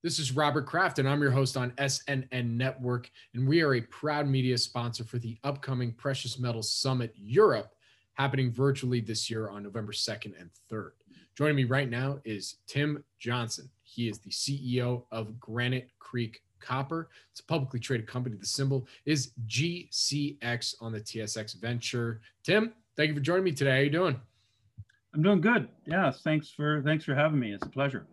This is Robert Kraft, and I'm your host on SNN Network. And we are a proud media sponsor for the upcoming Precious Metals Summit Europe, happening virtually this year on November 2nd and 3rd. Joining me right now is Tim Johnson. He is the CEO of Granite Creek Copper. It's a publicly traded company. The symbol is GCX on the TSX Venture. Tim, thank you for joining me today. How are you doing? I'm doing good. Yeah, thanks for thanks for having me. It's a pleasure.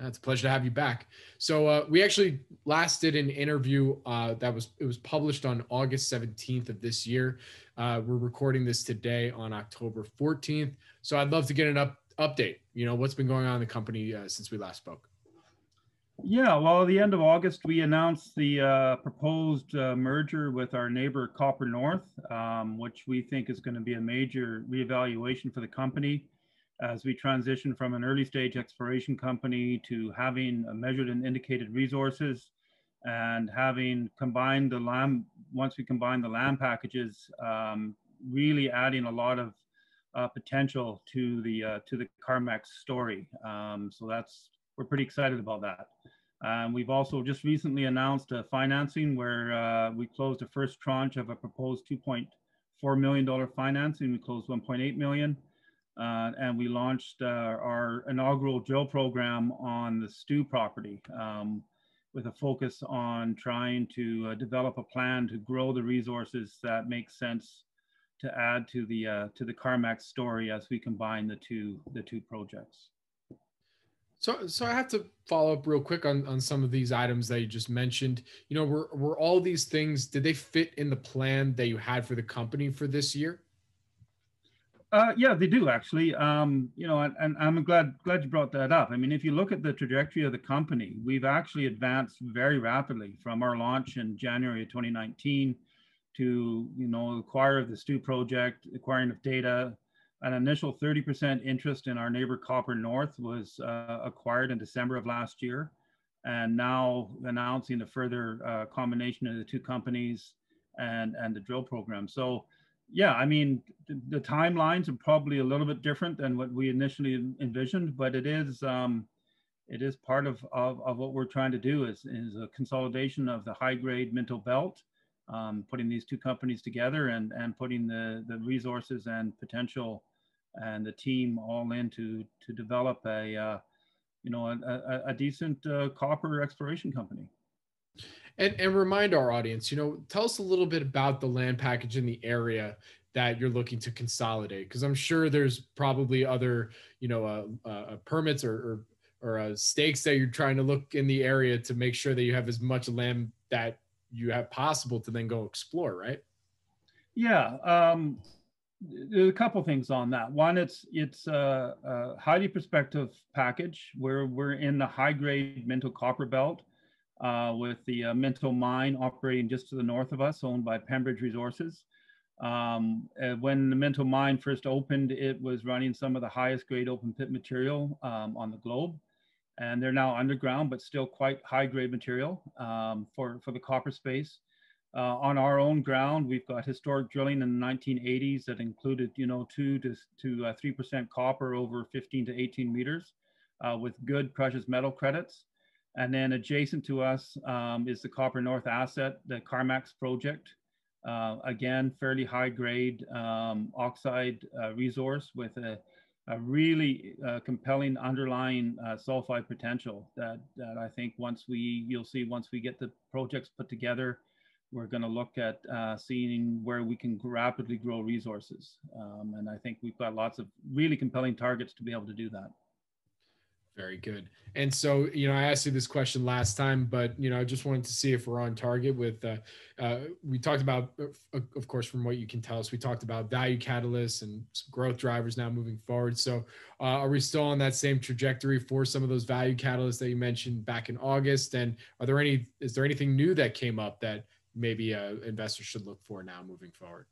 It's a pleasure to have you back. So uh, we actually last did an interview uh, that was it was published on August 17th of this year. Uh, we're recording this today on October 14th. So I'd love to get an up update. You know what's been going on in the company uh, since we last spoke. Yeah, well, at the end of August, we announced the uh, proposed uh, merger with our neighbor Copper North, um, which we think is going to be a major reevaluation for the company as we transition from an early stage exploration company to having measured and indicated resources and having combined the land, once we combine the land packages, um, really adding a lot of uh, potential to the uh, to the Carmacks story. Um, so that's we're pretty excited about that. Um, we've also just recently announced a financing where uh, we closed the first tranche of a proposed 2.4 million dollar financing. We closed 1.8 million. Uh, and we launched uh, our inaugural drill program on the Stu property um, with a focus on trying to uh, develop a plan to grow the resources that make sense to add to the uh, to the Carmacks story as we combine the two the two projects. So, so I have to follow up real quick on, on some of these items that you just mentioned. You know, were were all these things did they fit in the plan that you had for the company for this year? Uh, yeah, they do actually. Um, you know, and, and, I'm glad glad you brought that up. I mean, if you look at the trajectory of the company, we've actually advanced very rapidly from our launch in January of 2019 to you know acquire of the Stu project, acquiring of data. An initial 30% interest in our neighbor Copper North was uh, acquired in December of last year, and now announcing a further uh, combination of the two companies and and the drill program. So yeah, I mean, the, the, timelines are probably a little bit different than what we initially envisioned, but it is um, it is part of, of, of, what we're trying to do is, is a consolidation of the high grade Minto belt, um, putting these two companies together and, and putting the, the resources and potential and the team all in to, to develop a, uh, you know, a, a, a decent uh, copper exploration company. And, and remind our audience, you know, tell us a little bit about the land package in the area that you're looking to consolidate, because I'm sure there's probably other, you know, uh, uh, permits or, or, or uh, stakes that you're trying to look in the area to make sure that you have as much land that you have possible to then go explore, right? Yeah. Um, there's a couple things on that. One, it's it's a, a highly prospective package where we're in the high grade Minto copper belt uh, with the uh, mine operating just to the north of us, owned by Pembridge Resources. Um, when the Minto mine first opened, it was running some of the highest grade open pit material um, on the globe. And they're now underground, but still quite high grade material um, for, for the copper space. Uh, on our own ground, we've got historic drilling in the 1980s that included, you know, two to, to uh, 3% copper over 15 to 18 meters uh, with good precious metal credits. And then adjacent to us um, is the Copper North asset, the Carmacks project. Uh, again, fairly high grade um, oxide uh, resource with a, a really uh, compelling underlying uh, sulfide potential that, that I think once we, you'll see once we get the projects put together, we're going to look at uh, seeing where we can rapidly grow resources. Um, and I think we've got lots of really compelling targets to be able to do that. Very good. And so, you know, I asked you this question last time, but you know, I just wanted to see if we're on target with. Uh, uh, we talked about, uh, of course, from what you can tell us, we talked about value catalysts and growth drivers now moving forward. So, uh, are we still on that same trajectory for some of those value catalysts that you mentioned back in August? And are there any? Is there anything new that came up that maybe uh, investors should look for now moving forward?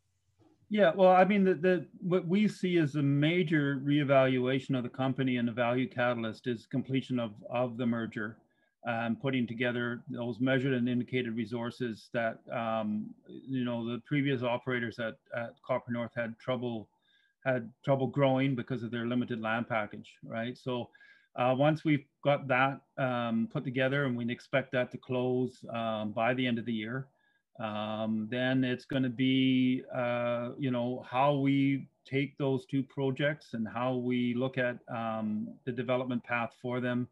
Yeah, well, I mean, the, the what we see as a major reevaluation of the company and the value catalyst is completion of of the merger, and um, putting together those measured and indicated resources that um, you know the previous operators at, at Copper North had trouble had trouble growing because of their limited land package, right? So Uh, once we've got that um, put together and we expect that to close um, by the end of the year, um, then it's going to be, uh, you know, how we take those two projects and how we look at um, the development path for them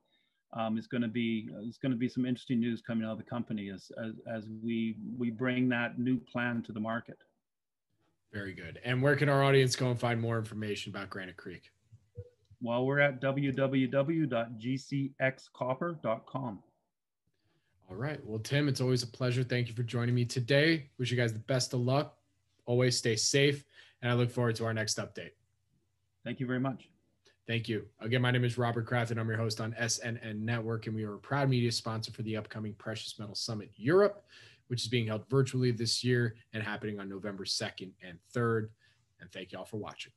um, is going to be is going to be some interesting news coming out of the company as, as as we we bring that new plan to the market. Very good. And where can our audience go and find more information about Granite Creek? Well, we're at www.gcxcopper.com. All right. Well, Tim, it's always a pleasure. Thank you for joining me today. Wish you guys the best of luck. Always stay safe. And I look forward to our next update. Thank you very much. Thank you. Again, my name is Robert Kraft, and I'm your host on SNN Network, and we are a proud media sponsor for the upcoming Precious Metal Summit Europe, which is being held virtually this year and happening on November 2nd and 3rd. And thank you all for watching.